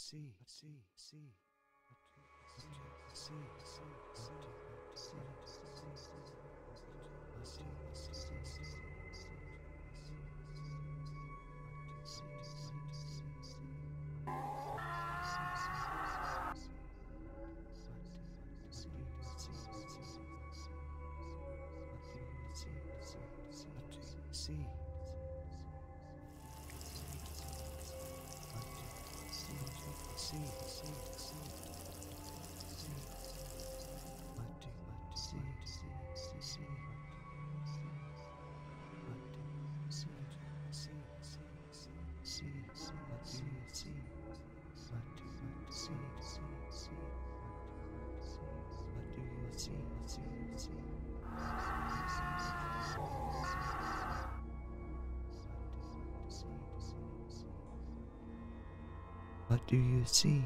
see, a see, see. See. see What do you see?